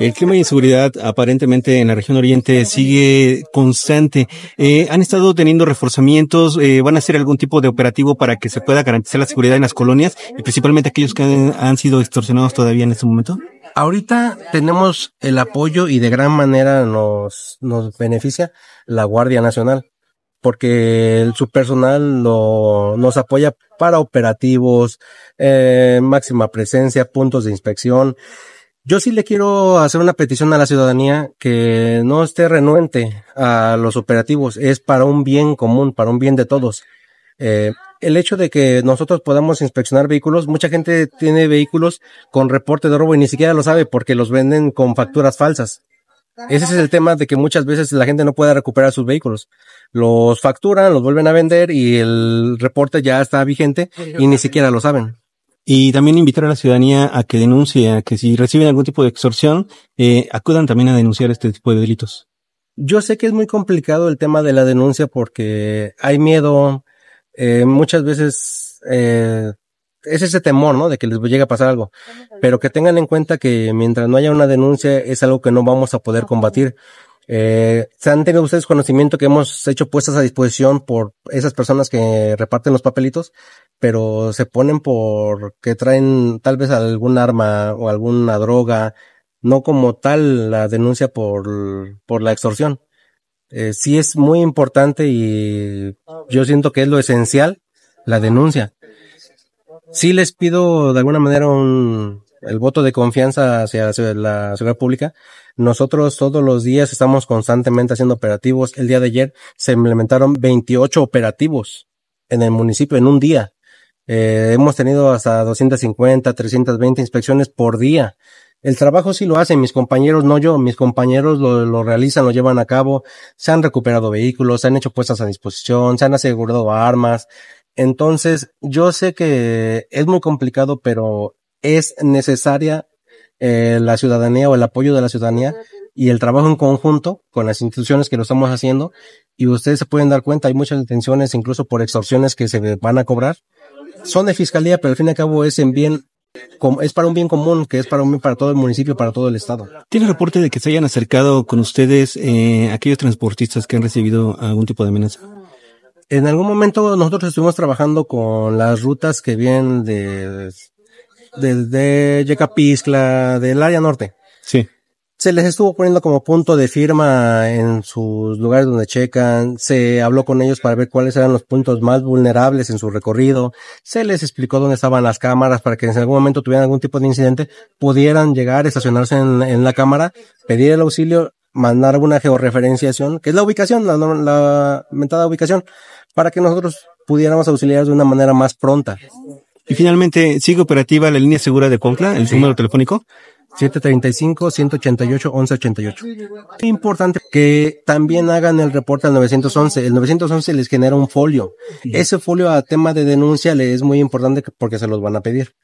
El clima de inseguridad aparentemente en la región oriente sigue constante. Eh, ¿Han estado teniendo reforzamientos? Eh, ¿Van a hacer algún tipo de operativo para que se pueda garantizar la seguridad en las colonias y principalmente aquellos que han, sido extorsionados todavía en este momento? Ahorita tenemos el apoyo y de gran manera nos, nos beneficia la Guardia Nacional porque su personal lo, nos apoya para operativos, eh, máxima presencia, puntos de inspección. Yo sí le quiero hacer una petición a la ciudadanía que no esté renuente a los operativos. Es para un bien común, para un bien de todos. Eh, el hecho de que nosotros podamos inspeccionar vehículos, mucha gente tiene vehículos con reporte de robo y ni siquiera lo sabe porque los venden con facturas falsas. Ese es el tema de que muchas veces la gente no puede recuperar sus vehículos. Los facturan, los vuelven a vender y el reporte ya está vigente y ni siquiera lo saben. Y también invitar a la ciudadanía a que denuncie, a que si reciben algún tipo de extorsión, eh, acudan también a denunciar este tipo de delitos. Yo sé que es muy complicado el tema de la denuncia porque hay miedo, eh, muchas veces eh, es ese temor, ¿no? De que les llegue a pasar algo. Pero que tengan en cuenta que mientras no haya una denuncia es algo que no vamos a poder combatir. Eh, ¿Se han tenido ustedes conocimiento que hemos hecho puestas a disposición por esas personas que reparten los papelitos, pero se ponen por que traen tal vez algún arma o alguna droga, no como tal la denuncia por, por la extorsión? Eh, sí es muy importante y yo siento que es lo esencial, la denuncia sí les pido de alguna manera un, el voto de confianza hacia la seguridad pública. Nosotros todos los días estamos constantemente haciendo operativos. El día de ayer se implementaron 28 operativos en el municipio en un día. Eh, hemos tenido hasta 250, 320 inspecciones por día. El trabajo sí lo hacen mis compañeros, no yo. Mis compañeros lo, lo, realizan, lo llevan a cabo. Se han recuperado vehículos, se han hecho puestas a disposición, se han asegurado armas, entonces, yo sé que es muy complicado, pero es necesaria eh, la ciudadanía o el apoyo de la ciudadanía y el trabajo en conjunto con las instituciones que lo estamos haciendo. Y ustedes se pueden dar cuenta, hay muchas detenciones, incluso por extorsiones que se van a cobrar. Son de fiscalía, pero al fin y al cabo es en bien es para un bien común, que es para un bien para todo el municipio, para todo el estado. ¿Tiene reporte de que se hayan acercado con ustedes eh, aquellos transportistas que han recibido algún tipo de amenaza? En algún momento nosotros estuvimos trabajando con las rutas que vienen de, desde Yecapixtla, del área norte. Sí. Se les estuvo poniendo como punto de firma en sus lugares donde checan, se habló con ellos para ver cuáles eran los puntos más vulnerables en su recorrido, se les explicó dónde estaban las cámaras para que en algún momento tuvieran algún tipo de incidente, pudieran llegar, estacionarse en, en la cámara, pedir el auxilio, mandar una georreferenciación, que es la ubicación, la, la mentada ubicación, para que nosotros pudiéramos auxiliar de una manera más pronta. Y finalmente, ¿sigue operativa la línea segura de Concla, el número telefónico? 735-188-1188. Es importante que también hagan el reporte al 911. El 911 les genera un folio. Ese folio a tema de denuncia le es muy importante porque se los van a pedir.